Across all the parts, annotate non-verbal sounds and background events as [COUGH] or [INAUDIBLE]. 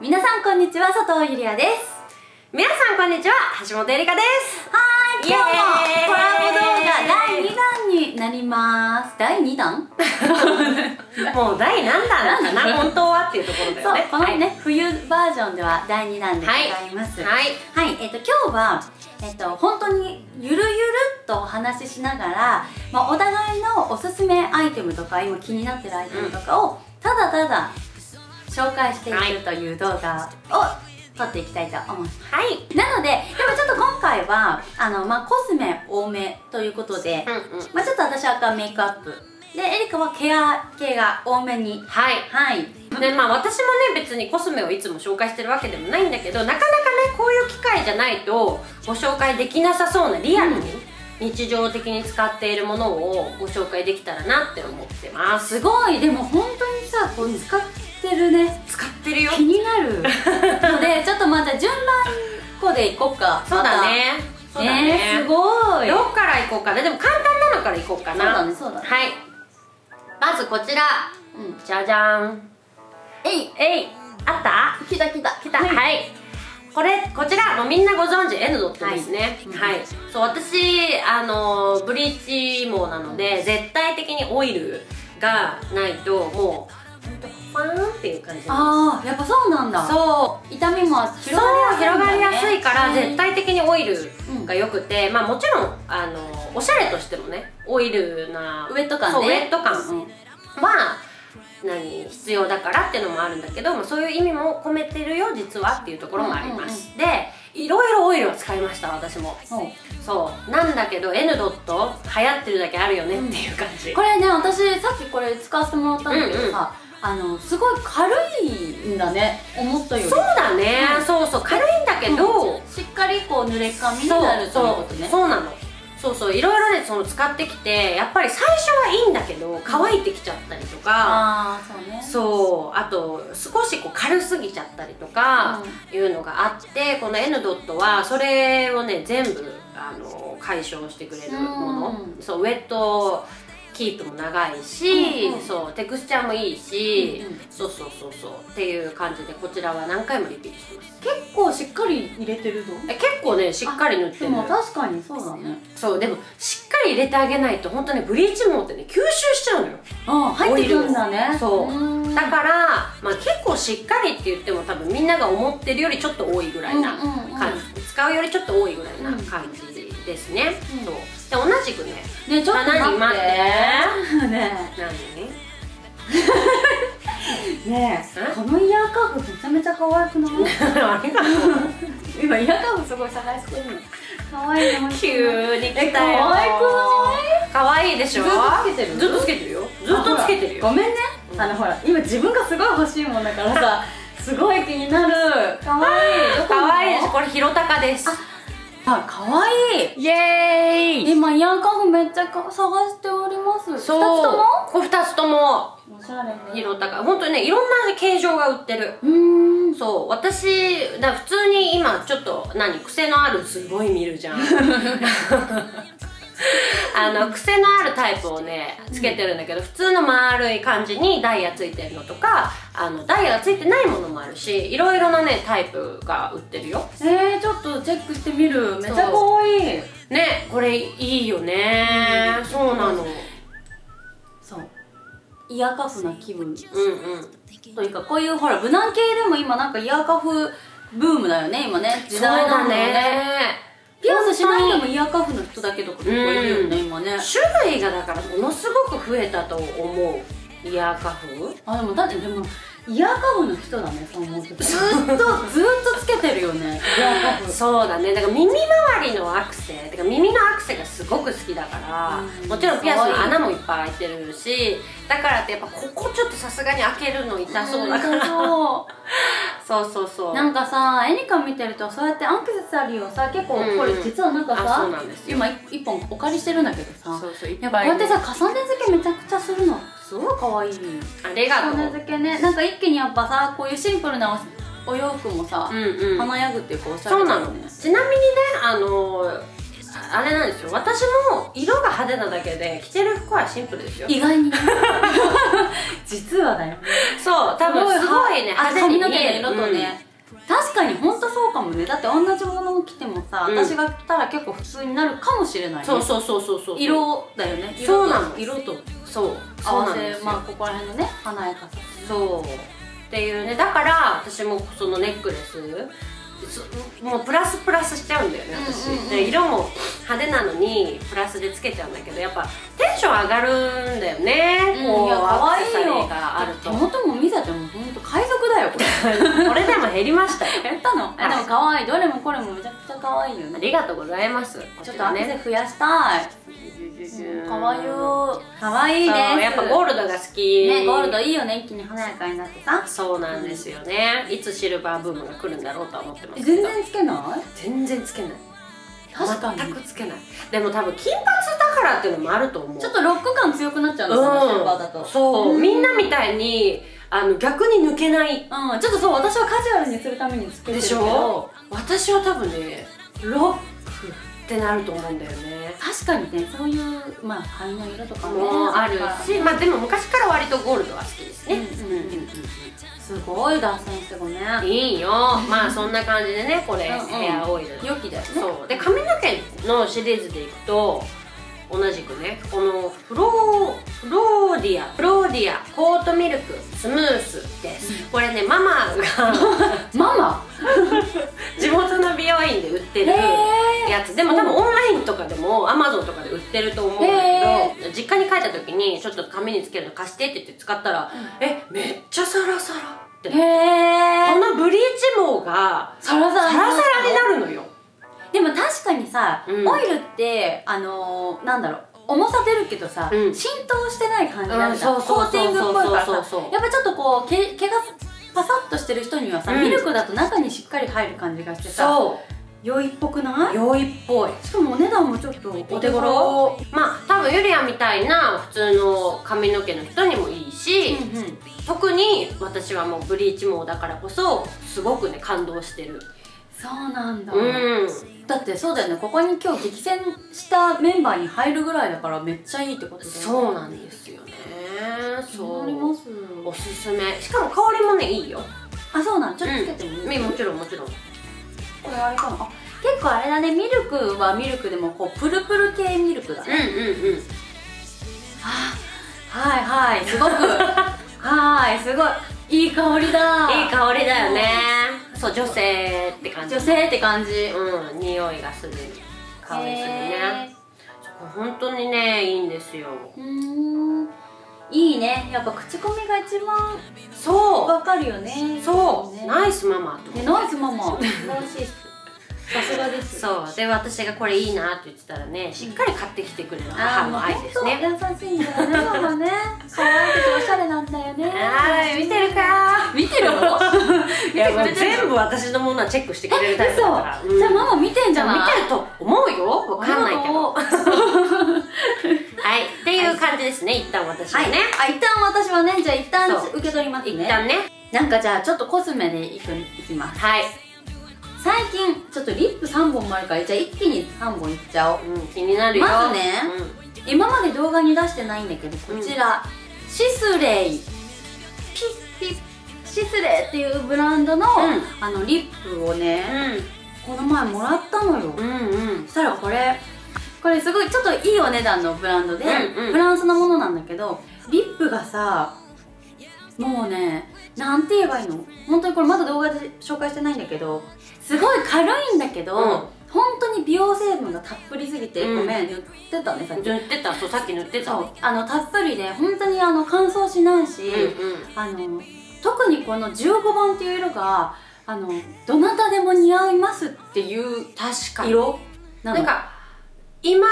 皆さんこんにちは佐藤ゆりあです。皆さんこんにちは橋本エリカです。はーい今日もコラボ動画第2弾になります。第2弾？[LAUGHS] もう第何弾かな [LAUGHS] 本当はっていうところだそうよねこのね、冬バージョンでは第2弾でございます。はい。はい、えっ、と今日はえっ、と本当にゆるゆるっとお話ししながら、まあ、お互いのおすすめアイテムとか今気になってるアイテムとかを、ただただ紹介していくという動画を撮っていきたいと思います。はい。なのででもちょっと今回はあの、まあ、コスメ多めということで、うんうん。まあ、ちょっと私は赤メイクアップ。でエリカはケア系が多めに。はい。はい。でまあ私もね別にコスメをいつも紹介してるわけでもないんだけどなかなかねこういう機会じゃないとご紹介できなさそうなリアルに、日常的に使っているものをご紹介できたらなって思ってますすごいでも本当にさこう使ってるね。使ってるよ。気になる。の [LAUGHS] でちょっとまた順番こでいこうか。そうだね。また。そうだね。えー、すごい。どっから行こうかな。でも簡単なのから行こうかな。そうだねそうだね。はい。まずこちら。うん。じゃじゃん。えい。えい。あった？来た来た。来た。はい、これこちら。もうみんなご存知 N ドットですね。はい。はい、そう私あのブリーチ毛なので絶対的にオイルがないともうっていう感じああやっぱそうなんだ。そう。痛みもそう広がりやすいから絶対対的にオイルが良くて、まあもちろんあのおしゃれとしてもねオイルなウェット感ねウェット感うん。は何必要だからっていうのもあるんだけど、まあ、そういう意味も込めてるよ実はっていうところもあります、でいろいろオイルを使いました私も。そう。そう。なんだけど N ドット流行ってるだけあるよねっていう感じ、これね私さっきこれ使わせてもらったんだけどさ、あのすごい軽いんだね。思ったより。そうだね、うん。そうそう。軽いんだけど、しっかりこう濡れ髪になるというそうことね。そうなの。そうそう。いろいろねその使ってきてやっぱり最初はいいんだけど乾いてきちゃったりとか、ああそうね。そう。あと少しこう軽すぎちゃったりとかいうのがあって、この N ドットはそれをね全部あの解消してくれるもの、うん。そうウェットキープも長いし、うんうん。そうテクスチャーもいいし、うんうん。そうそうそうそうっていう感じでこちらは何回もリピートしてます。結構しっかり入れてるぞえ結構ねしっかり塗ってるでも確かにそうだね。そうでもしっかり入れてあげないと本当ねブリーチ毛ってね吸収しちゃうのよ。あ入ってくるんだね。そう。だから、まあ、結構しっかりって言っても多分みんなが思ってるよりちょっと多いぐらいなうんうんうん。感じ、使うよりちょっと多いぐらいな感じですね、うん。そう。で同じくねねちょっと待って。何待って。ね。何？え [LAUGHS] ねええ？このイヤーカフめちゃめちゃ可愛くない？[LAUGHS] ありがとう今イヤーカフすごい探してるの。可愛いの [LAUGHS] 急に来えたよ。可愛くない？可愛いでしょ？ずっとつけてる。ずっとつけてるよ。ずっとつけてるよ。ごめんね、うん。あのほら今自分がすごい欲しいもんだからさすごい気になる。可愛い。どこなの？可愛いでしょ？これひろたかですあ可愛い。イエーイ。今イヤーカフめっちゃか探しております。二つそうとも？これ2つとも。おしゃれね。ひろたか。本当にねいろんな形状が売ってる。うーん。そう。私だ普通に今ちょっと何癖のあるすごい見るじゃん [LAUGHS] [LAUGHS] あの癖のあるタイプをねつけてるんだけど、普通の丸い感じにダイヤついてるのとかあのダイヤがついてないものもあるしいろいろなねタイプが売ってるよ。えー、ちょっとチェックしてみる。めっちゃ可愛いねこれいいよね、うんそうなの。そう。イヤーカフな気分。うんうん。というかこういうほら無難系でも今なんかイヤーカフブームだよね今ね。時代なのそうだねピアスしないでもイヤーカフの人だけとか結構いるよね、今ね。種類がだからものすごく増えたと思う。イヤーカフ？あでもだってでもイヤーカフの人だねそう思うと。ずーっとずーっとつけてるよねイヤーカフ。[LAUGHS] そうだね。だから耳周りのアクセ。てか耳のアクセがすごく好きだから、うん。もちろんピアスの穴もいっぱい開いてるし。だからってやっぱここちょっとさすがに開けるの痛そうだから、そ [LAUGHS] そうそうそう。うなんかさエニカ見てるとそうやってアクセサリーをさ結構うんこれ実はなんかあさ、そうなんですよ。今一本お借りしてるんだけどさそうそういやっぱい。こうやってさ重ね付けめちゃくちゃするの。すごい可愛い。ありがとう。重ね付けね。なんか一気にやっぱさこういうシンプルなおお洋服もさ、うんうん。華やぐっていうかおしゃれそうなの。だよねちなみにねあのあれなんですよ。私も色が派手なだけで着てる服はシンプルですよ。意外にね。[LAUGHS] 実はだよ。ねそう多分すごいねあ派手に見えるの色とね、確かに本当そうかもね。だって同じものを着てもさ、うん。私が着たら結構普通になるかもしれないね。そうそうそうそうそう。色だよね。そうなの。色と。そう。合わせまあここら辺のね華やかさ。そう。っていうね。だから私もそのネックレスそもうプラスプラスしちゃうんだよね私、うんうんうん。で色も派手なのにプラスでつけちゃうんだけどやっぱテンション上がるんだよね、こういや可愛いアクセサリよーがあると。手元も見せても本当海賊だよこれ。これでも減りましたよ。[LAUGHS] やったの、えでも可愛い。どれもこれもめちゃくちゃ可愛いよあねりがとうございます。ちょっとアクセね増やしたい可愛い。よ可愛いです。そうやっぱゴールドが好き。ねゴールドいいよね一気に華やかになってさそうなんですよね、いつシルバーブームが来るんだろうとは思ってます全然つけない？全然つけない。確かに。全くつけない。でも多分金髪だからっていうのもあると思う。ちょっとロック感強くなっちゃうのかな、シルバーだと。そう、ん。みんなみたいにあの逆に抜けない。うん。ちょっとそう私はカジュアルにするためにつけてるけでしょ？ど私は多分ねロックってなると思うんだよね。確かにねそういうまあ髪の色とかねもあるし、ねまあでも昔から割とゴールドは好きですね、うんうんうんすごい脱線してごめんいいよ。まあそんな感じでねこれ、ヘアオイル。良きだよね。そう。で髪の毛のシリーズでいくと同じくねこのフローフローディアフローディアコートミルクスムースです、これねママが [LAUGHS] ママ？ってると思うんだけど実家に帰った時にちょっと髪につけるの貸してって言って使ったら、えめっちゃサラサラって。へえこのブリーチ毛がサラサラサラサラになるのよ。でも確かにさ、うん。オイルってあのー、なんだろう重さ出るけどさ、うん。浸透してない感じなんじゃん、うんそうそうそうそう。コーティングっぽいからさやっぱちょっとこう毛毛がパサッとしてる人にはさ、うん。ミルクだと中にしっかり入る感じがしてさそ良いっぽくなうい？良いっぽい。しかもお値段もちょっとおお手手頃。頃まあ多分ユリアみたいな普通の髪の毛の人にもいいし、うんうん。特に私はもうブリーチ毛だからこそすごくね感動してる。そうなんだ、うん。だってそうだよね。ここに今日激戦したメンバーに入るぐらいだからめっちゃいいってことだよね。そうなんですよね。気そう。になります。おすすめ。しかも香りもねいいよ。あそうなん。ちょっとつけてもいい、うんもちろんもちろんこれあれかなあ結構あれだね。ミルクはミルクでもこうプルプル系ミルクだうんね、うんうん。はいはい。すごく。[LAUGHS] はいすごい。いい香りだ。いい香りだよね。そう女性って感じ。女性って感じ。うん匂いがする香りするね。本当にねいいんですよ。うーんいいね。やっぱ口コミが一番そわかるよね。うそう、ね。ナイスママって。ねナイスママ。素晴らしいさすがですそう。で私がこれいいなって言ってたらねしっかり買ってきてくれるあ母の愛ですね。優しいんだよねママね可愛くておしゃれなんだよね。あー見てるか見てるの？[LAUGHS] いや全部私のものはチェックしてくれるタイプだから。嘘。じゃあママ見てんじゃない？見てると思うよ。わかんないけど。[LAUGHS] はい。っていう感じですね一旦私ははい。ね、あ一旦私はねじゃあ一旦受け取りますね。一旦ね。なんかじゃあちょっとコスメでいくいきます。はい、最近ちょっとリップ3本もあるからじゃあ一気に3本いっちゃおう。うん、気になるよ。まずね今まで動画に出してないんだけどこちら、シスレイ。ピッピッ。シスレイっていうブランドの、うん。あのリップをね、うこの前もらったのよ、んうんうん。そしたらこれこれすごいちょっといいお値段のブランドで、うんうん。フランスのものなんだけどリップがさもうねなんて言えばいいの？本当にこれまだ動画で紹介してないんだけどすごい軽いんだけど、うん。本当に美容成分がたっぷりすぎて、うん。ごめん塗ってたねさっき。塗ってたそうさっき塗ってた。あのたっぷりで本当にあの乾燥しないし、うんうん。あの特にこの15番っていう色があのどなたでも似合いますっていう確かに。色なの。なんか今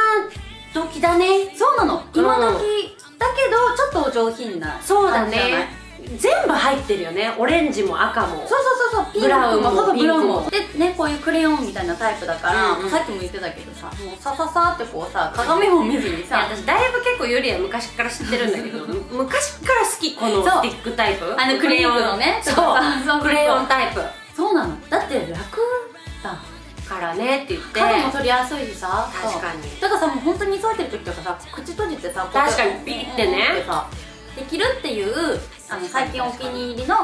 時だね。そうなの。今時、だけどちょっとお上品なそうだね全部入ってるよね。オレンジも赤も。そうそうそうそう。ピンクももそうそうブラウンも。ピでねこういうクレヨンみたいなタイプだから、うんうん。さっきも言ってたけどさもうさささってこうさ鏡も見ずにさ私だいぶ結構ユリア昔から知ってるんだけど [LAUGHS] 昔から好きこのそう。スティックタイプ？あのクレヨンのね。そう。そう。そうそうクレヨンタイプ。そうなの。だって楽だ。からねって言って。角も取りやすいしさ。確かに。そう。だからさもう本当に急いでる時とかさ口閉じてさ確かにピッてね。うんってさできるっていうあの最近お気に入りの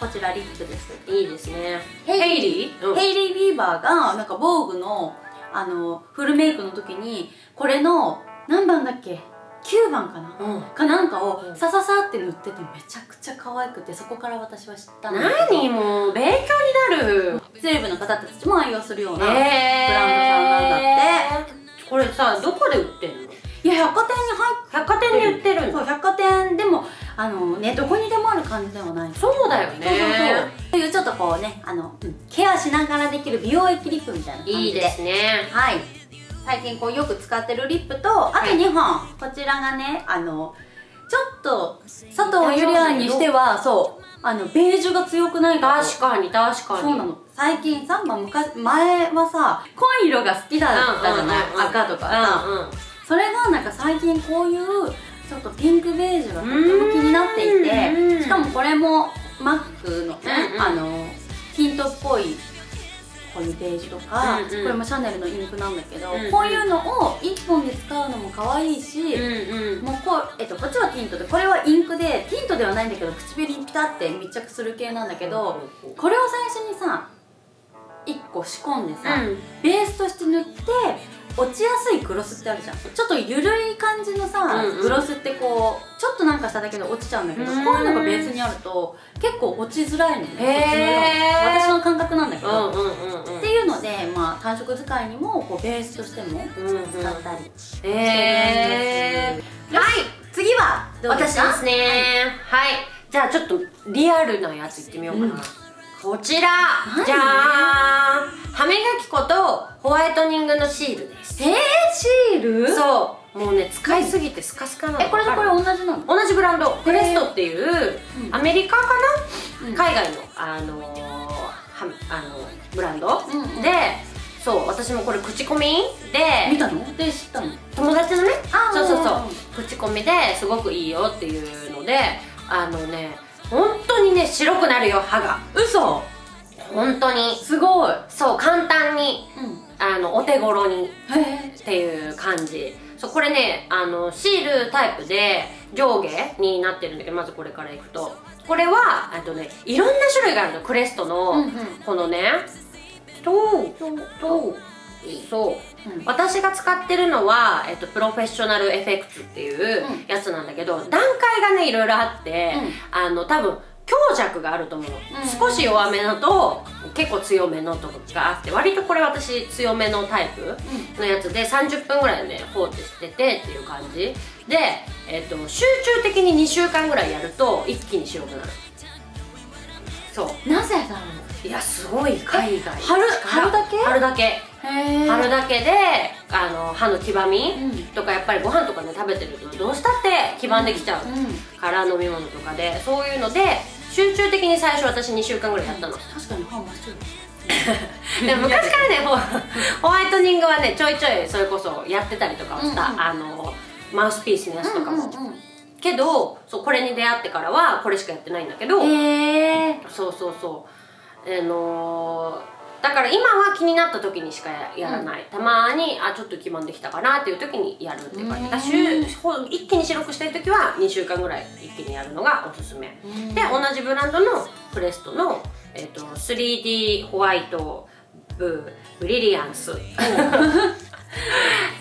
こちらリップです。いいですね。ヘイリー、うん。ヘイリー・ビーバーがなんか VOGUE のあのフルメイクの時にこれの何番だっけ？9番かな、うん。かなんかをうん。さささって塗っててめちゃくちゃ可愛くてそこから私は知ったんだけど。何もう勉強になる。セレブの方たちも愛用するような、えブランドさんなんだって。これさどこで売ってんの？いや百貨店に入っ百貨店で売ってる。そう百貨店でもあのねどこにでもある感じではない。そうだよそうそうそう。ねというちょっとこうねあの、うんケアしながらできる美容液リップみたいな感じで。いいですね。はい。最近こうよく使ってるリップとあと2本、こちらがねあのちょっと佐藤ゆりあんにしてはそう。あのベージュが強くないから確かに確かに。そうなの。最近さ、まあ、昔前はさ濃い色が好きだったじゃない、赤とかさ、うんうんそれがなんか最近こういうちょっとピンクベージュがとても気になっていうん。てしかもこれもマックのね、あのティントっぽいこういうベージュとか、これもシャネルのインクなんだけど、こういうのを1本で使うのも可愛いし、もうこう、えっと、こっちはティントでこれはインクでティントではないんだけど唇にピタって密着する系なんだけど、これを最初にさ1個仕込んでさ、うん。ベースとして塗って落ちやすいグロスってあるじゃん。ちょっとゆるい感じのさ、うんうん。グロスってこうちょっとなんかしただけで落ちちゃうんだけど、うん。こういうのがベースにあると結構落ちづらいのね私の感覚なんだけど、うんうんうんうん。っていうので、まあ、単色使いにもこうベースとしても使ったりしてるんえです、ー。はい。次はどうですか？私ですね。はい。じゃあちょっとリアルなやついってみようかな、うんこちら。何？じゃーん。歯磨き粉とホワイトニングのシールです。えー、シール？そう。もうね使いすぎてスカスカなの。えこれとこれわ同じなの？同じブランド。クレストっていううん。アメリカかな、うん。海外のあのーはあのブランド、うんうん。でそう私もこれ口コミで見たの？で知ったの？友達のね。あそうそうそうう。ん口コミですごくいいよっていうのであのね本当にね白くなるよ歯が。嘘？本当に。すごい。そう簡単にうん。あのお手頃にへえ。っていう感じ。そうこれねあのシールタイプで上下になってるんだけどまずこれからいくと。これはあとねいろんな種類があるのクレストの、うんうん。このね。ととそううん私が使ってるのは、えっと、プロフェッショナルエフェクツっていううん。やつなんだけど、段階がねいろいろあって、あの多分強弱があると思う少し弱めのと結構強めのとかがあって割とこれ私強めのタイプのやつで30分ぐらいね放置しててっていう感じ。で、えっと、集中的に2週間ぐらいやると一気に白くなる。そう。なぜだろいやすごい海外。春？春だけ？春だけ？うへえ春だけであの歯の黄ばみ、うん。とかやっぱりご飯とかね食べてるとどうしたって黄ばんできちゃううんから、飲み物とかでそういうので集中的に最初私2週間ぐらいやったの。確かに歯真っ白 [LAUGHS] でも昔からねホホワイトニングはねちょいちょいそれこそやってたりとかをした、うんうん。あのマウスピースのやつとかも、うんうんけどそうこれに出会ってからはこれしかやってないんだけど、うんへえそうそうそう。あのーだから今は気になった時にしかややらない、たまにあちょっと黄ばんできたかなっていう時にやるって感じうん。だ一気に白くしたい時は2週間ぐらい一気にやるのがおすすめ、うん。で同じブランドのクレストの、えっと 3D ホワイトブブリリアンス。[LAUGHS]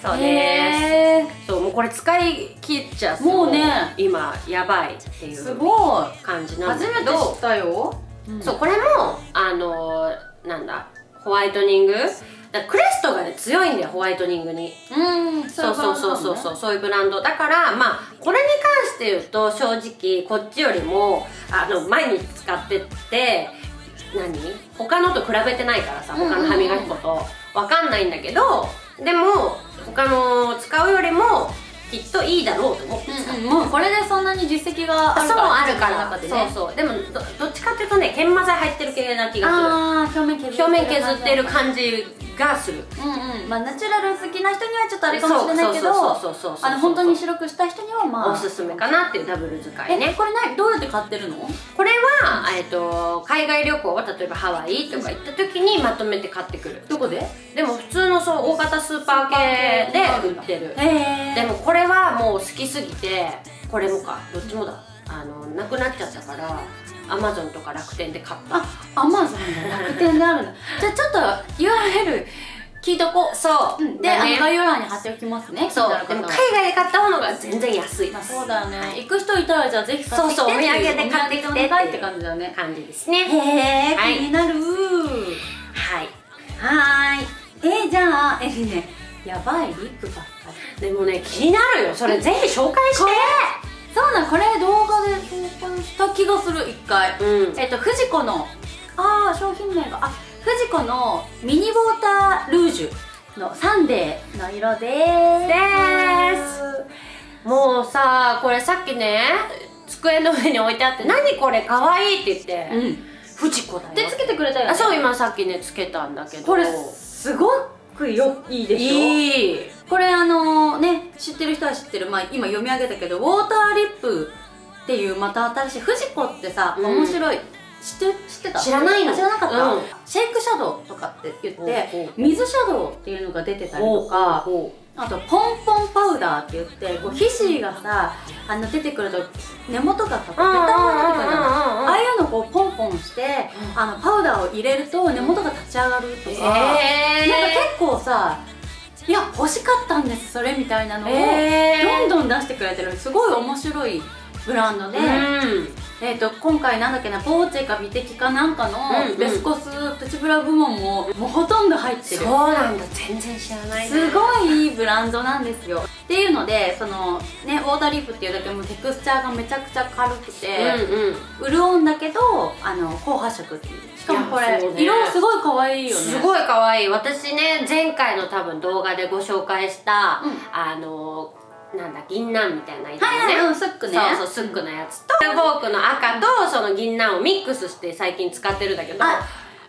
そうです。そうもうこれ使い切っちゃもうね。今やばいっていすうごい。感じなん初めてだけど知ったよ。そうこれもあのーなんだホワイトニング？クレストがね強いんだよホワイトニングに。うんそうそうそうそうそうそういうブランド。だからまあこれに関して言うと正直こっちよりもあの毎日使ってって何？他のと比べてないからさ他の歯磨き粉と。分かんないんだけどでも他の使うよりもきっといいだろうと思って使ううんうんもうこれでそんなに実績があるからあるから。ね。そうそう。でもどどっちかっていうとね研磨剤入ってる系な気がする。あ表面削ってる感じがする。うんうん。まあナチュラル好きな人にはちょっとあれかもしれないけど本当に白くした人にはまあおすすめかなっていうダブル使いえねこれ何どうやって買ってるの？これは、えっと海外旅行例えばハワイとか行った時にまとめて買ってくる。どこで？でも普通のそう大型スーパー系で売ってる。でもこれはもう好きすぎてこれもかどっちもだ。あのなくなっちゃったからアマゾンとか楽天で買った。あアマゾンで楽天であるんだ。[LAUGHS] じゃあちょっと URL 聞いとこう。そう、うん。で、だね。あの概要欄に貼っておきますね。そう。でも海外で買ったものが全然安いそうだよね、はい。行く人いたらじゃあぜひ買ってきてそうそう。お土産で買ってきてって感じだよね。感じですね。へえ、はい。気になる。はい。はーい。えー、じゃあえねやばいリップばっかり。でもね気になるよ。それぜひ紹介してそうなんこれ動画で紹介した気がする一回。うん。えっとフジコのああ商品名があフジコのミニウォータールージュのサンデーの色でーす。もうさこれさっきね机の上に置いてあって「何これかわいい」って言ってうん「フジコだよ」でつけてくれたよね。あそう今さっきねつけたんだけど。これすごくよ。いいでしょ？いい。これあのね知ってる人は知ってる、まあ、今読み上げたけどウォーターリップっていうまた新しいフジコってさ、うん。面白い。知って知ってた？知らないの？あ知らなかった、うん。シェイクシャドウとかって言って水シャドウっていうのが出てたりとかほあとポンポンパウダーって言ってこう皮脂がさあの出てくると根元がさペタンと出てくるじゃんああいうのこうポンポンしてあのパウダーを入れると根元が立ち上がるとか、えなんか結構さいや欲しかったんですそれみたいなのをえー。どんどん出してくれてる。すごい面白いブランドで、うん。えー、と今回なんだっけなポーチェか美的かなんかのベスコスプチブラ部門ももうほとんど入ってる。そうなんだ。全然知らないすごいいいブランドなんですよ。っていうのでそのねウォーターリップっていうだけもテクスチャーがめちゃくちゃ軽くて、うんうん。潤うんだけどあの高発色っていう。しかもこれ、ね。色すごい可愛いよね。すごい可愛い。私ね前回の多分動画でご紹介した、うん。あのなんだ銀杏みたいな色はいはいねうんスックね。そうそうスックのやつとフォークの赤とその銀杏をミックスして最近使ってるんだけど。あ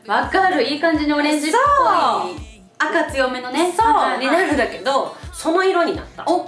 わかる。いい感じのオレンジっぽい赤強めのねそう、になるんだけどその色になった。お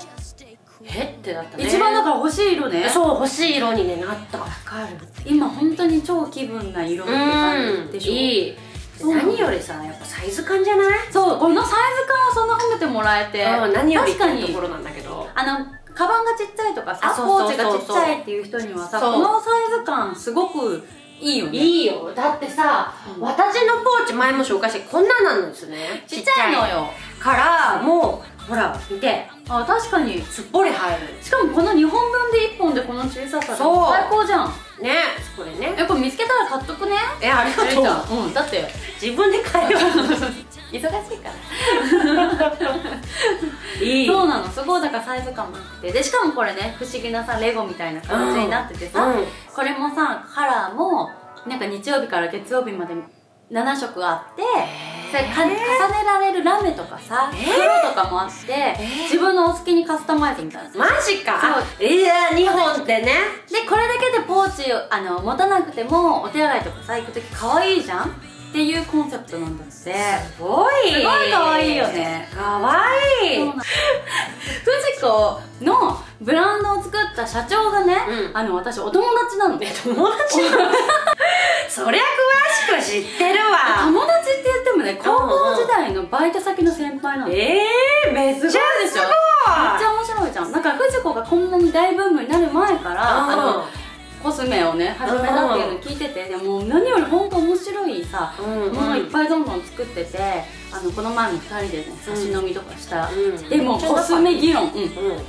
え？ってなったね。一番だから欲しい色ね。そう欲しい色に、ね、なった。わかる。今本当に超気分な色って感じでしょ？いい。何よりさやっぱサイズ感じゃない？そうこのサイズ感をそんな褒めてもらえて。うん何より確かに。ところなんだけどあのカバンがちっちゃいとかさポーチがちっちゃいっていう人にはさこのサイズ感すごくいいよね。いいよ。だってさ、うん。私のポーチ前も紹介してこんななんですね。ちっちゃいのよ。からもうほら見て。あ確かに。すっぽり入る。しかもこの2本分で1本でこの小ささ最高じゃん。ねこれね。えこれ見つけたら買っとくね。えありがとんうんだって。う [LAUGHS] 自分で買えよ [LAUGHS] 忙しいから。[LAUGHS] いい。そうなの。すごいだからサイズ感も良くて。でしかもこれね不思議なさレゴみたいな形になっててさ、うん。これもさカラーもなんか日曜日から月曜日まで7色あってそれか重ねられるラメとかさえー。黒とかもあって、自分のお好きにカスタマイズみたいな。マジか。そう。あいや2本ってね。でこれだけでポーチをあの持たなくてもお手洗いとかさ行く時可愛いじゃん？っていうコンセプトなんだって。すすごい。すごい可愛いよね。かわい。いそうなのフジコのブランドを作った社長がね、うん。あの私お友達なの。友達なの？[LAUGHS] そりゃ詳しく知ってるわ。友達って言ってもね高校時代のバイト先の先輩なの、めっええめっちゃすごい。すごいでしょちゃ面白いじゃん。だからフジコがこんなに大ブームになる前から、あのコスメをね始めたっていうのを聞いててでも何より本当面白いさ、ものいっぱいどんどん作っててあのこの前も2人でね差し飲みとかした、うん。でもコスメ議論、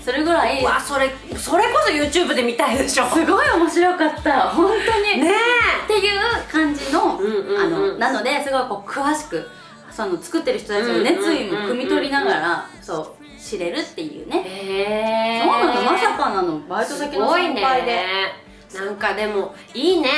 それぐらいわそれそれこそ YouTube で見たいでしょ。すごい面白かった。本当に。ねっていう感じの,、あのなのですごいこう詳しくその作ってる人たちの熱意も汲み取りながらそう知れるっていうね。へえ。そうなのまさかなの。バイト先の先輩で、なんかでもいいね。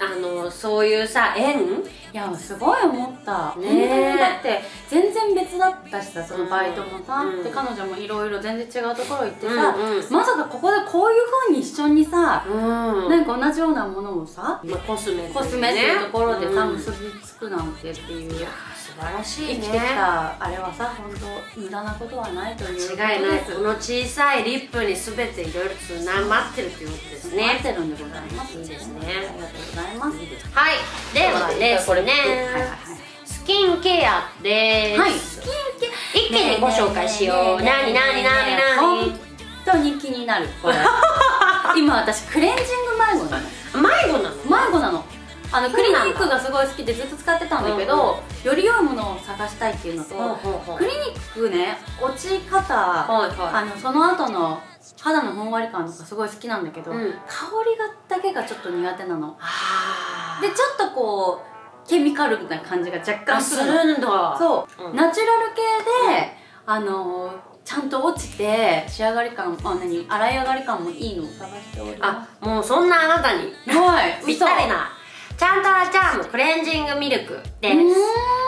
あのそういうさ縁？いやすごい思った、ね。だって全然別だったしさそのバイトもさ、うん。で彼女もいろいろ全然違うところ行ってさ、うんうん。まさかここでこういうふうに一緒にさ、うん。なんか同じようなものをさ、まあコスメっていうね。コスメっていうところでさ、うん結びつくなんてっていう。いや素晴らしいね。生きてきたあれはさ本当無駄なことはないという違いない。この小さいリップに全ていろいろつなまってるということです合っねてるんでございます。いいですね。ありがとうございます。はい。ではですこれね。はいはいスキンケアです、はい、はい、スキンケ一気にご紹介しよう。ねえねえねえねえなになになになに本当に気になるこれ。[LAUGHS] 今私クレンジング迷子なの。迷子なの？迷子なの。あのクリニックがすごい好きでずっと使ってたんだけど、より良いものを探したいっていうのと、ほうほうほうクリニックね落ち方、はいはあのその後の肌のふんわり感とかすごい好きなんだけど、うん。香りがだけがちょっと苦手なの。あでちょっとこうケミカルな感じが若干あすするんだ。そう、うん。ナチュラル系で、あのちゃんと落ちて仕上がり感あ何？洗い上がり感もいいのを探しておりまあもうそんなあなたに。すはい。[LAUGHS] ぴったりな。チャンタラチャームクレンジングミルクです。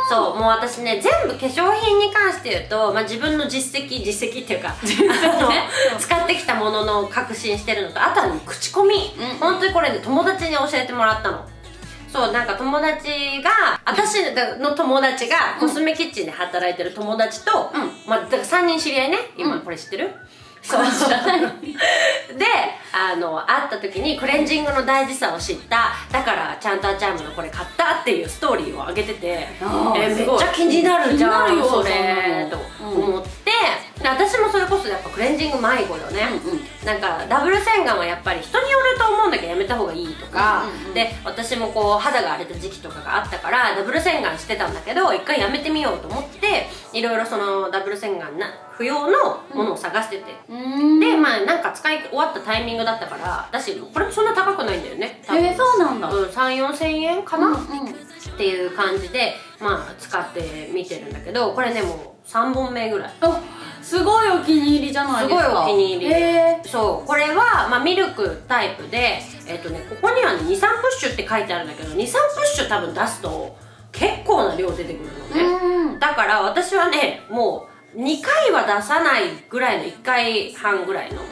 そうもう私ね全部化粧品に関して言うと、まあ、自分の実績実績っていうか [LAUGHS] 使ってきたものの確信してるのとあとはね口コミ、うん。本当にこれね友達に教えてもらったのそうなんか友達が私の友達がコスメキッチンで働いてる友達と、うん。まあ、だから3人知り合いね。今うん。これ知ってる、そう知らない。であの会った時にクレンジングの大事さを知った。だからちゃんとアチャームのこれ買ったっていうストーリーを上げててえめっちゃ気になるじゃん気になるよそれ。と思って、で私もそれこそやっぱクレンジング迷子よね、うんうん。なんかダブル洗顔はやっぱり人によると思うんだけどやめた方がいいとか、うんうんうん。で私もこう肌が荒れた時期とかがあったからダブル洗顔してたんだけど一回やめてみようと思っていろいろそのダブル洗顔な不要のものを探してて、うーん。でまあなんか使い終わったタイミングだったから私これもそんな高くないんだよね。多分へえそうなんだ、うん、3 4千円かな、うんっうん。ていう感じでまあ使ってみてるんだけどこれねもう3本目ぐらい。あすごいお気に入りじゃないですか。すごいお気に入り。へそう。これは、まあ、ミルクタイプでえっ、とねここにはね23プッシュって書いてあるんだけど23プッシュ多分出すと結構な量出てくるのえね、うん。だから私はねもう2回は出さないぐらいの1回半ぐらいの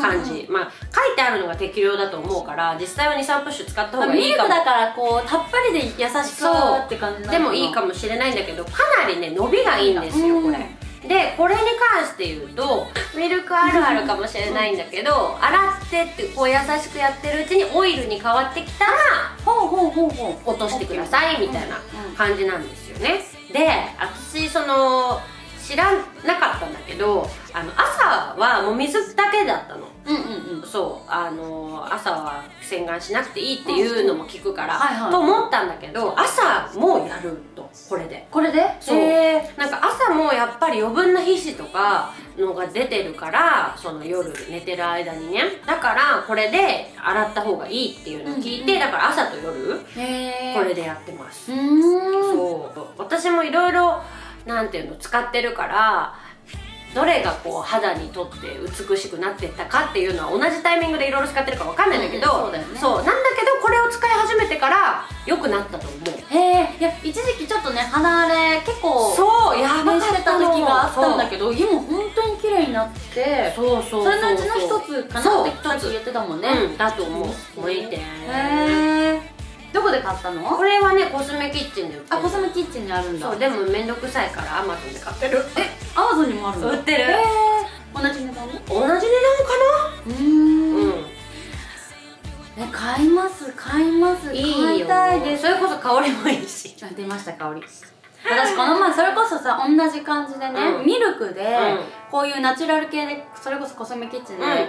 感じ、まあ書いてあるのが適量だと思うから実際は23プッシュ使った方がミルクいいかも。だからこうたっぷりで優しくそうって感じでもいいかもしれないんだけどかなりね伸びがいいんですようんこれ。でこれに関して言うとミルクあるあるかもしれないんだけど洗ってってこう優しくやってるうちにオイルに変わってきたらほうほうほうほう落としてくださいみたいな感じなんですよね。で私その知らなかったんだけどあの朝はもう水だけだったの。うんうんうん。そう。あの朝は洗顔しなくていいっていうのも聞くから、はいはい。と思ったんだけど朝もやるとこれで。これで？そう。へーなんか朝もやっぱり余分な皮脂とかのが出てるからその夜寝てる間にね。だからこれで洗った方がいいっていうのを聞いて、うんうんだから朝と夜これでやってます、うーん。そう。私もいろいろなんていうの使ってるからどれがこう肌にとって美しくなってったかっていうのは同じタイミングでいろいろ使ってるかわかんないんだけど、うんそうだよね。そうなんだけどこれを使い始めてから良くなったと思う。へえいや一時期ちょっとね鼻荒れ結構そうやばかった時があったんだけど今本当に綺麗になってそうそうそれのうちの一つかなってさっき言ってたもんね。うんだと思う。もういいってへえどこで買ったの？これはねコスメキッチンで売ってる。あコスメキッチンにあるんだ。そうでもめんどくさいからアマゾンで買ってる。アマゾンにもあるの？売ってる。へえ同じ値段？で同じ値段かな？ん。うん。え買います買います。いい買いよたいです。それこそ香りもいいし。あ出ました香り。私この前それこそさ同じ感じでね、うん。ミルクで、うん。こういうナチュラル系でそれこそコスメキッチンで買っ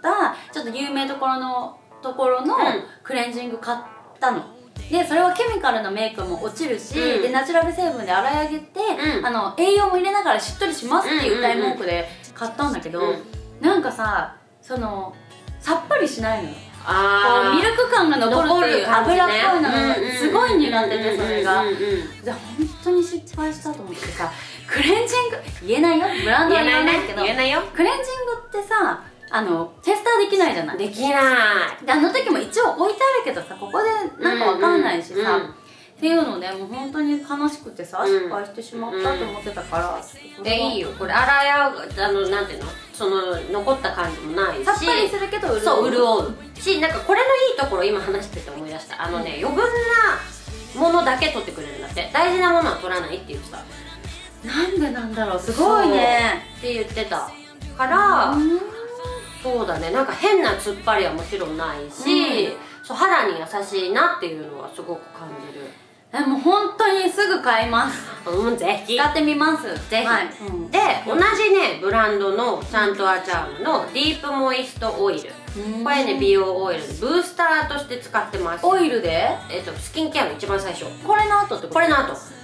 た、ちょっと有名どころのところのうん。クレンジング買ったの。でそれはケミカルのメイクも落ちるし、うん。でナチュラル成分で洗い上げて、うん。あの栄養も入れながらしっとりしますっていう歌い文句で買ったんだけど、うん。なんかさそのさっぱりしないのあうミルク感が残るっていう油っぽいのがすごい苦手でそれが。うんうんうんで本当に失敗したと思ってさクレンジング言えないよ。ブランドは言わないけど。言えないよ。クレンジングってさあのテスターできないじゃない。できない。であの時も一応置いてあるけどさここでなんかわかんないしさ、うんうんっていうのでもう本当に悲しくてさ、うん。失敗してしまったと思ってたから、ちょっとこれは。えいいよ。これ洗い合うあのなんていうのその残った感じもないし。さっぱりするけど潤う。そう潤う。しなんかこれのいいところ今話してて思い出した。あのね余分なものだけ取ってくれるんだって。大事なものは取らないって言ってた。なんでなんだろう。すごいね。って言ってたから、うんそうだね。なんか変な突っ張りはもちろんないし、うん。そう肌に優しいなっていうのはすごく感じる。えもう本当にすぐ買います。うんぜひ。使ってみます。ぜひ。はい。うん。で同じねブランドのサントアチャームのディープモイストオイル。これね美容オイル。でブースターとして使ってます。オイルで？えっとスキンケアの一番最初。これの後ってこと？これの後。うん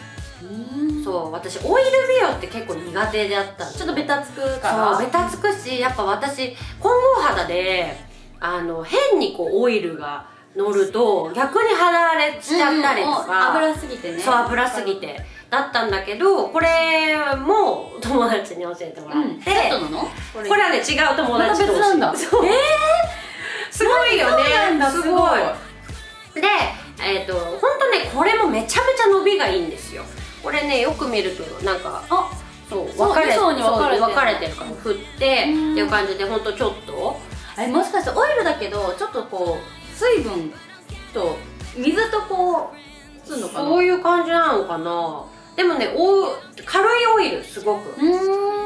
そう私オイル美容って結構苦手であったんちょっとベタつくから。そうベタつくしやっぱ私混合肌であの変にこうオイルが乗ると逆に肌荒れしちゃったりとか、油すぎてね。そう油すぎて。だったんだけどこれも友達に教えてもらって、うん。セットなの？ここれはね違う友達とまた別なんだ。そう。えすごいよね。すごい。でえっ、と本当ねこれもめちゃめちゃ伸びがいいんですよこれねよく見るとなんかあそう分かれ分かれてかれてるから振ってってうんいう感じで本当ちょっとえもしかしてオイルだけどちょっとこう水分と水とこうつんのかな？そういう感じなのかな。でもねお軽いオイルすごく。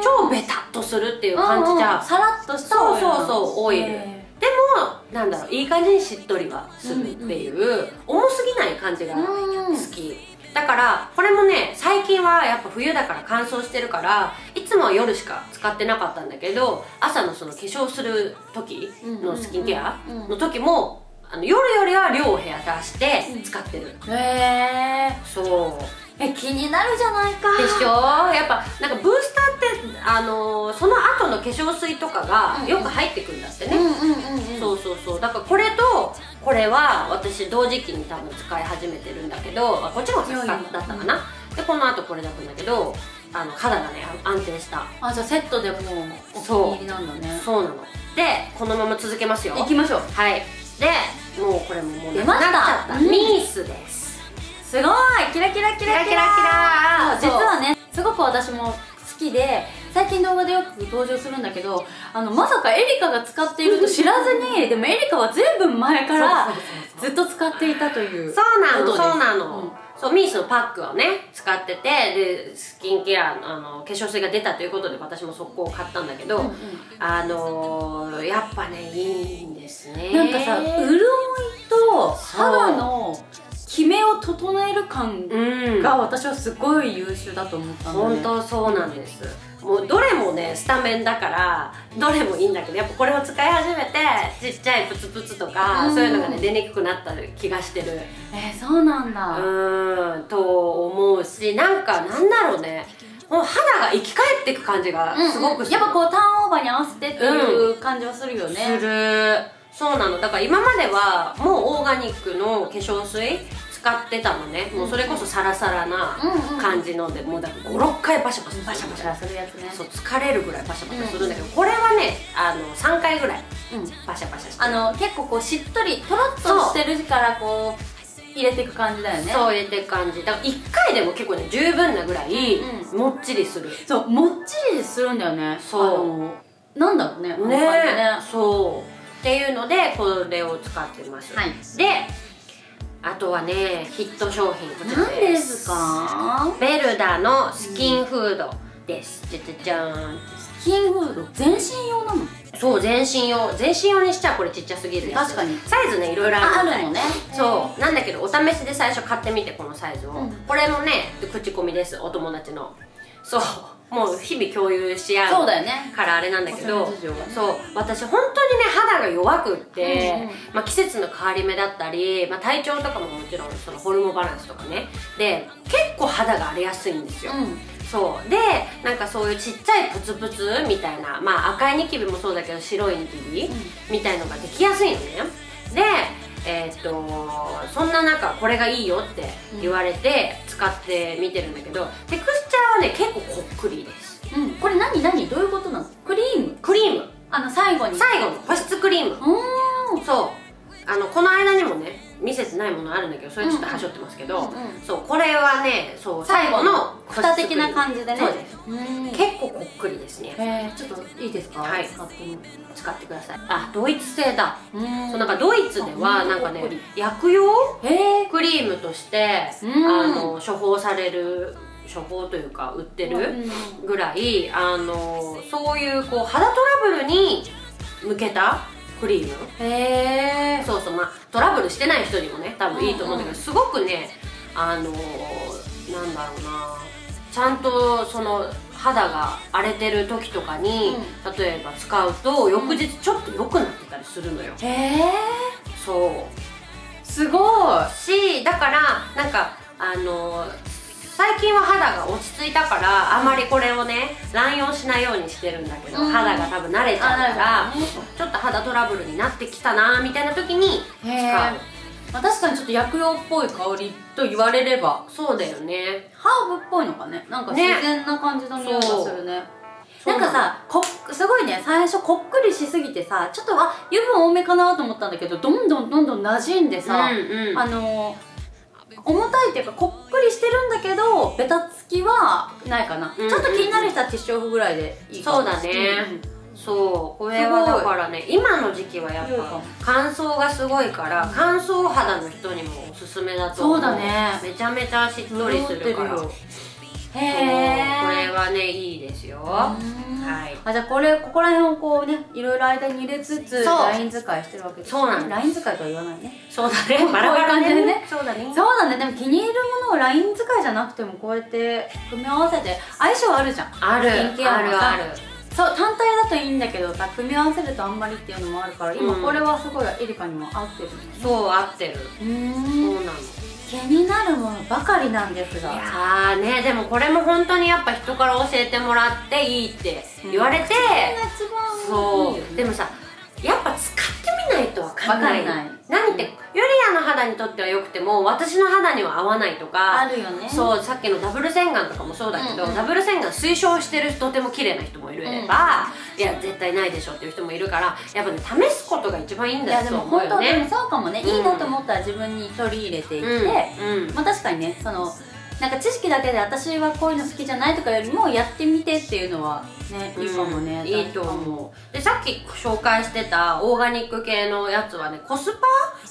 超ベタっとするっていう感じじゃうんうんさらっとしたそうオイルなのそうそうオイル。へでもなんだろういい感じにしっとりはするっていう、重すぎない感じがーうん。好きだからこれもね最近はやっぱ冬だから乾燥してるからいつもは夜しか使ってなかったんだけど朝のその化粧する時のスキンケアうんうんうんの時もあの夜よりは量を減らして使ってる、へえそう。え気になるじゃないか。でしょ？やっぱなんかブースターってあのーその後の化粧水とかがよく入ってくるんだってね、うんうんうんうん。そうそうそう。だからこれとこれは私同時期に多分使い始めてるんだけどあこっちも先だったかな、でこの後これだったんだけどあの肌がね安定した。あじゃあセットでもうお気そうに入りなんだね。そうなの。でこのまま続けますよ。行きましょう。はい。でもうこれももうなくなっちゃった、うんミースです。すごい。キラキラキラキラ。キラキラキラ。そう実はねすごく私も好きで最近動画でよく登場するんだけどあのまさかエリカが使っていると知らずにでもエリカは随分前からずっと使っていたという。そうなのそうなの、うん。そうミースのパックをね使っててでスキンケアあの化粧水が出たということで私も速攻買ったんだけど、うんうん。あのー、やっぱねいいんですね。なんかさ潤いと肌のキメを整える感うん。が私はすごい優秀だと思ったんだよね本当そうなんです。もうどれもねスタメンだからどれもいいんだけどやっぱこれを使い始めてちっちゃいプツプツとか、うん。そういうのがね出にくくなった気がしてる。えー、そうなんだ、うーんと思うしなんかなんだろうね。もう肌が生き返っていく感じがすごくする、やっぱこうターンオーバーに合わせてっていう感じはするよね、するそうなの。だから今まではもうオーガニックの化粧水使ってたのね、もうそれこそサラサラなうんうん。感じのでもうだから56回パシャパシャパシャパシャするやつね。そう疲れるぐらいパシャパシャするんだけど、これはねあの3回ぐらいうん。パシャパシャしてあの結構こうしっとりとろっとしてるからこう入れていく感じだよね。そう入れていく感じ。だから1回でも結構ね十分なぐらいうんもっちりする、そうもっちりするんだよね。そう。なんだろうねね。ねそう。っていうのでこれを使ってます、はい。であとはねヒット商品こちら何ですか？ベルダのスキンフードです、じゃじゃじゃーんスキンフード？全身用なの？そう全身用。全身用にしちゃこれちっちゃすぎるやつ。確かに。サイズねいろいろあるのね。そう。なんだけどお試しで最初買ってみてこのサイズを、うん。これもね口コミですお友達の。そうもう日々共有し合うそうだよね。からあれなんだけどね。そう私本当にね肌が弱くって、うんうんまあ、季節の変わり目だったり、まあ、体調とかももちろんそのホルモンバランスとかね。で結構肌が荒れやすいんですよ、うん。そう。でなんかそういうちっちゃいプツプツみたいなまあ赤いニキビもそうだけど白いニキビ、みたいのができやすいのね。でえーっとそんな中これがいいよって言われて使ってみてるんだけど、テクスチャーはね結構こっくりです。うん。これ何何？どういうことなの？クリーム。クリーム。あの最後に。最後の保湿クリーム。うー。んそう。あのこの間にもね見せてないものあるんだけどそれちょっとはしょってますけど、うんうんそうこれはねそう最最後の蓋的な感じでね。そうです。うん。結構こっくりですね。えー、ちょっといいですか？はい。使っ使ってください。あドイツ製だ。うん。そうなんかドイツではあなんかね薬用？クリームとして、うん。あの処方される処方というか売ってるぐらいあのそういうこう肌トラブルに向けたクリーム。へえそうそうまあトラブルしてない人にもね多分いいと思うんだけど、すごくねあのなんだろうなちゃんとその肌が荒れてる時とかに、例えば使うと翌日ちょっと良くなってたりするのよ、へえそう。すごい。しだからなんかあの最近は肌が落ち着いたからあまりこれをね乱用しないようにしてるんだけど、うん。肌が多分慣れちゃうからちょっと肌トラブルになってきたなみたいな時に使う。まあ、確かにちょっと薬用っぽい香りと言われればそうだよね。ハーブっぽいのかね。なんか自ね然な感じの匂いがするね。そう。なんかさこっすごいね最初こっくりしすぎてさちょっとあ油分多めかなと思ったんだけどどんどんどんどん馴染んでさ、うんうん。あのー重たいっていうかこっくりしてるんだけどベタつきはないかな、うんうんちょっと気になる人はティッシュオフぐらいでいいかも。そうだね。そうこれはだからね今の時期はやっぱ乾燥がすごいから乾燥肌の人にもおすすめだと思そうだね。めちゃめちゃしっとりするからこれはねいいですよ。ははい。あじゃあこれここら辺をこうねいろいろ間に入れつつそう。ライン使いしてるわけですそうなんライン使いとは言わないね。そうだね。バラバラこういう感じでね。そうだね。そうだね。でも気に入るものをライン使いじゃなくてもこうやって組み合わせて相性あるじゃん。あるスキンケアあもさるある。そう単体だといいんだけどさ組み合わせるとあんまりっていうのもあるから今うん。これはすごいエリカにも合ってるんだよね。そう合ってる。うん。うなの気になるものばかりなんですいがやーねでもこれも本当にやっぱ人から教えてもらっていいって言われて、一番そう。でもさやっぱ使ってみないと分かんない。わかんない。何ってユリアの肌にとってはよくても私の肌には合わないとかあるよね。そうさっきのダブル洗顔とかもそうだけど、うんうんダブル洗顔推奨してるとても綺麗な人もいれば、いや絶対ないでしょっていう人もいるからやっぱね試すことが一番いいんいだやでも本と思うよね。当でもそうかもね、うん。いいなと思ったら自分に取り入れていって、うん。うん。まあ確かにねそのなんか知識だけで私はこういうの好きじゃないとかよりもやってみてっていうのはねいいかもね、うんいいと思う。でさっき紹介してたオーガニック系のやつはねコス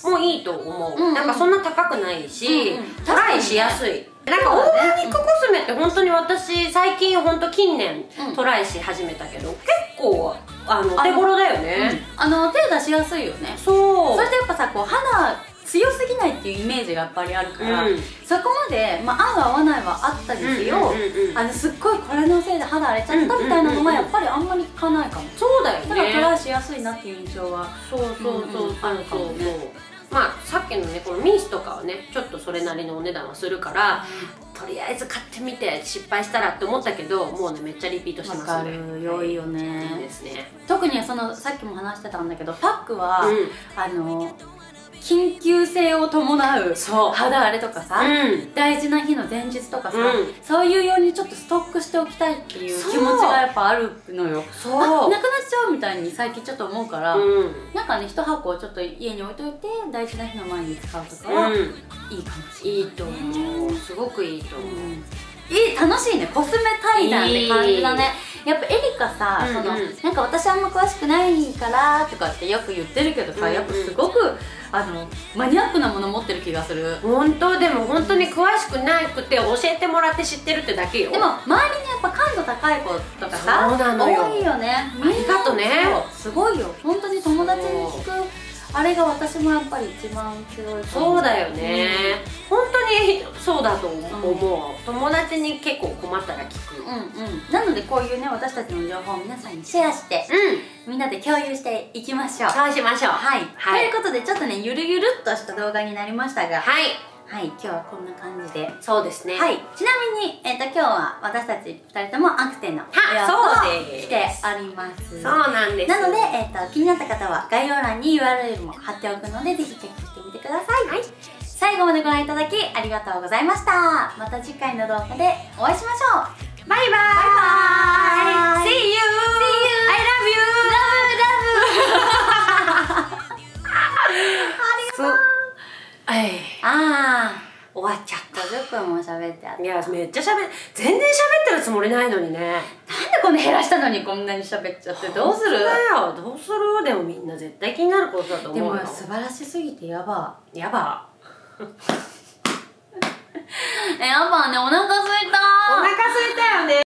パもいいと思う、うんうんなんかそんな高くないし、うんうん。トライしやすい。なんかオーガニックコスメって本当に私最近本当近年うん。トライし始めたけど結構あの手頃だよね、あの手出しやすいよね。そう。それとやっぱさこう肌強すぎないっていうイメージがやっぱりあるから、うん。そこまで、まあ、合う合わないはあったですよ、うんうんあのすっごいこれのせいで肌荒れちゃったみたいなのはやっぱりあんまり聞かないかも。そうだよだからトラねイしやすいなっていう印象はそうそうそうそうう。んあるかもね。まあさっきのねこのミースとかはねちょっとそれなりのお値段はするからとりあえず買ってみて失敗したらって思ったけどもうねめっちゃリピートしてわますね。かる良い。よいいねですね。特にそのさっきも話してたんだけどパックは、うん。あの緊急性を伴うそう。肌荒れとかさ、うん。大事な日の前日とかさ、うん。そういうようにちょっとストックしておきたいっていう気持ちがやっぱあるのよ。そう。あなくなっちゃうみたいに最近ちょっと思うから、うん。なんかね一箱をちょっと家に置いといて大事な日の前に使うとかは、いいかもしれないいいと思う。すごくいいと思う、いい楽しいね。コスメ対談って感じだね。やっぱエリカさ、うんうん。そのなんか私あんま詳しくないからとかってよく言ってるけどさ、うんうん。やっぱすごくあのマニアックなもの持ってる気がする。本当？でも本当に詳しくなくて教えてもらって知ってるってだけよ。でも周りにやっぱ感度高い子とかさそうなのよ。多いよね。ありがとね。すごいよ。本当に友達に聞くあれが私もやっぱり一番強いそうだよね、本当にそうだと思う、友達に結構困ったら聞く。うんうん。なのでこういうね私たちの情報を皆さんにシェアしてうん。みんなで共有していきましょう。そうしましょう。はい、はい。ということでちょっとねゆるゆるっとした動画になりましたがはいはい今日はこんな感じで。そうですね。はい。ちなみに、えー、と今日は私たち2人ともアクテのお洋そう服をです。着ております。そうなんです。なので、えー、と気になった方は概要欄に URL も貼っておくのでぜひチェックしてみてください、はい。最後までご覧いただきありがとうございました。また次回の動画でお会いしましょう。バイバイ。バイバイ。See you! See you! I love you! ラブラブありがとうはい。あ終わっちゃっあ50分も喋ってあった。たいやめっちゃ喋全然喋ってるつもりないのにね。なんでこんな減らしたのにこんなに喋っちゃってどうする？だよどうする？でもみんな絶対気になることだと思でうよ。も素晴らしすぎてやば。やば。え [LAUGHS] やばねお腹すいた。お腹す